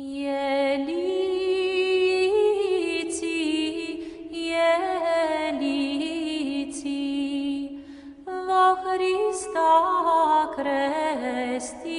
Ielici, ielici, va Christa cresti,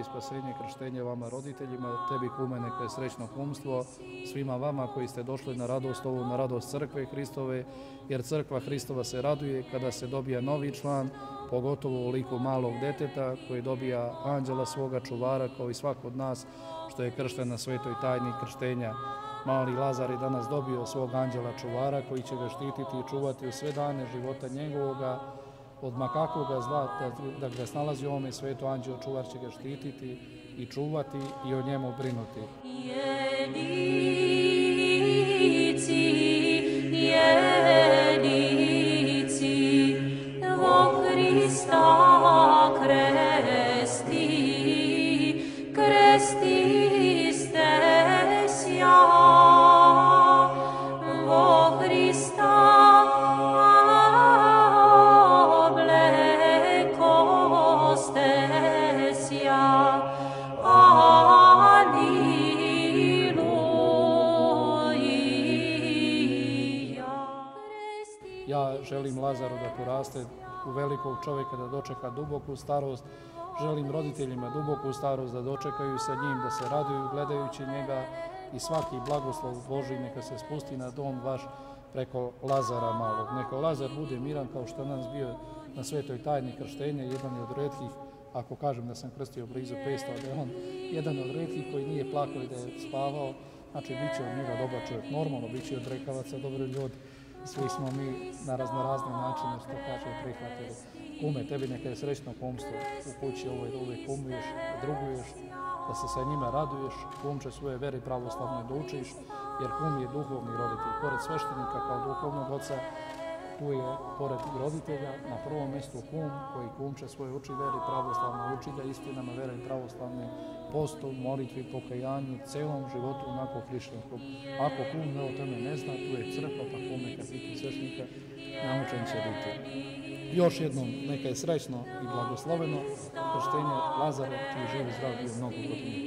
i spasenje krštenje vama roditeljima, tebi kume neka je srećno kumstvo, svima vama koji ste došli na radost ovu, na radost crkve Hristove, jer crkva Hristova se raduje kada se dobija novi član, pogotovo u liku malog deteta koji dobija anđela svoga čuvara kao i svak od nas što je kršten na svetoj tajni krštenja. Mali Lazar je danas dobio svog anđela čuvara koji će ga štititi i čuvati u sve dane života njegovoga, od makakoga zla da, da ga snalazi u ovome svetu, anđeo čuvar će ga štititi i čuvati i o njemu brinuti. Єліці, Želim Lazaru da poraste u velikog čovjeka, da dočeka duboku starost. Želim roditeljima duboku starost da dočekaju sa njim, da se raduju gledajući njega i svaki blagoslov Boži neka se spusti na dom vaš preko Lazara malog. Neka Lazar bude miran kao što nas bio na svetoj tajni krštenja, jedan je od redkih, ako kažem da sam krstio blizu 500, da je on jedan od redkih koji nije plakao i da je spavao, znači bit će od njega dobar čovjek, normalno bit će od rekavaca dobro ljudi, svi smo mi na raznorazne načine, što kaže, prihvatili. Kume, tebi neka je srećno kumstvo u kući ovoj da uvijek kumuješ, da druguješ, da se sa njima raduješ, kumče svoje veri pravoslavne da učiš, jer kum je duhovni roditelj. Pored sveštenika kao duhovnog oca, tu je, pored roditelja, na prvom mjestu kum koji kumče svoje uči veri pravoslavno, uči ga istinama vere pravoslavne, postu, molitvi, pokajanju, celom životu onako hrišćanskom. Ako kum ne o tome ne zna, tu je crkva, pa kum neka biti svešnika, naučen će biti. Još jednom, neka je srećno i blagosloveno krštenje Lazara, čiji živi zdrav bio mnogo godina.